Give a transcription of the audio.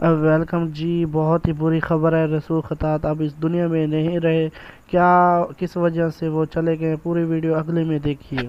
अब वेलकम जी, बहुत ही बुरी खबर है रसूल खतात। अब इस दुनिया में नहीं रहे, क्या, किस वजह से वो चले गए? पूरी वीडियो अगले में देखिए।